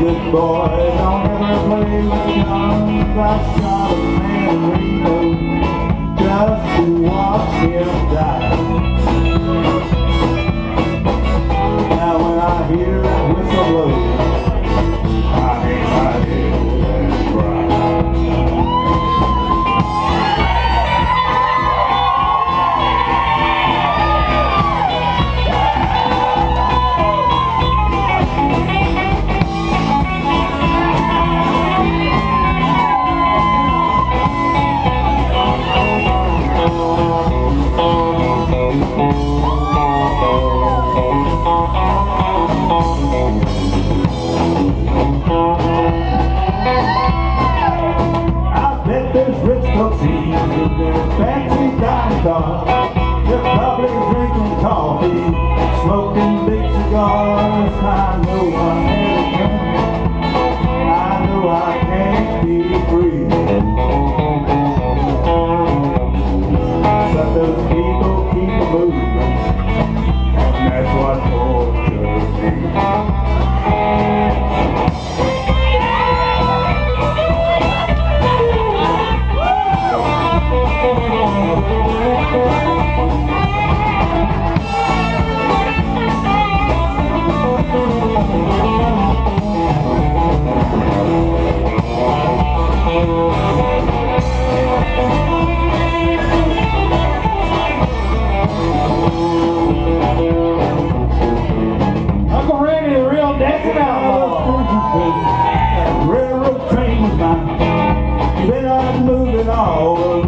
good boy. Don't ever play with guns. I shot a man Reno They're probably drinking coffee, smoking big cigars. I know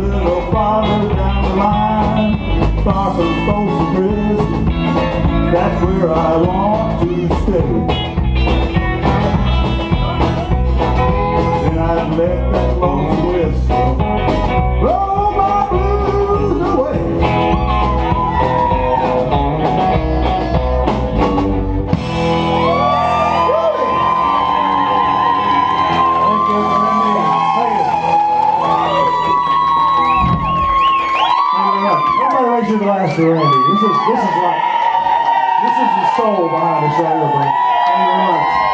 little farther down the line. Far from Folsom Prison. That's where I want to stay. Then I'd let is, this is like, this is the soul behind this right here, bro. Thank you very much.